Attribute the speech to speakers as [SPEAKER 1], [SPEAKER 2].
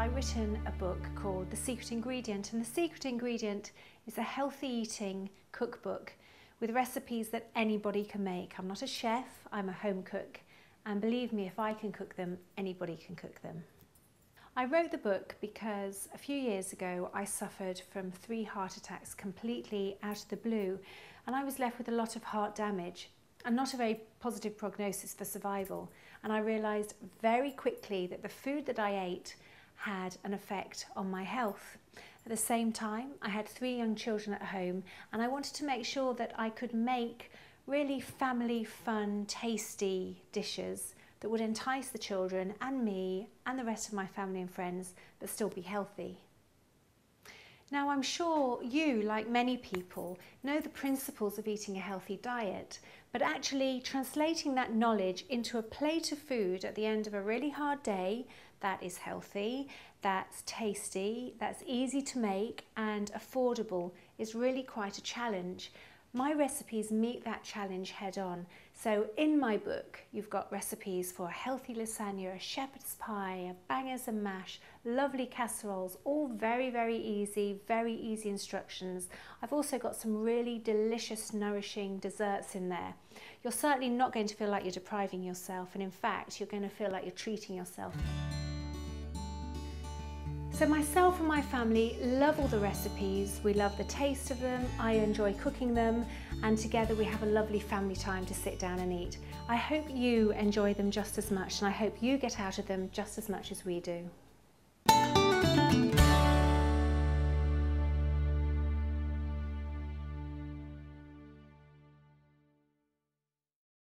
[SPEAKER 1] I written a book called The Secret Ingredient, and The Secret Ingredient is a healthy eating cookbook with recipes that anybody can make. I'm not a chef, I'm a home cook, and believe me, if I can cook them, anybody can cook them. I wrote the book because a few years ago I suffered from three heart attacks completely out of the blue, and I was left with a lot of heart damage and not a very positive prognosis for survival. And I realised very quickly that the food that I ate had an effect on my health. At the same time, I had three young children at home and I wanted to make sure that I could make really family fun, tasty dishes that would entice the children and me and the rest of my family and friends, but still be healthy. Now, I'm sure you, like many people, know the principles of eating a healthy diet, but actually translating that knowledge into a plate of food at the end of a really hard day that is healthy, that's tasty, that's easy to make, and affordable is really quite a challenge. My recipes meet that challenge head on. So in my book, you've got recipes for a healthy lasagna, a shepherd's pie, a bangers and mash, lovely casseroles, all very, very easy, very easy instructions. I've also got some really delicious, nourishing desserts in there. You're certainly not going to feel like you're depriving yourself, and in fact, you're going to feel like you're treating yourself. So myself and my family love all the recipes, we love the taste of them, I enjoy cooking them and together we have a lovely family time to sit down and eat. I hope you enjoy them just as much and I hope you get out of them just as much as we do.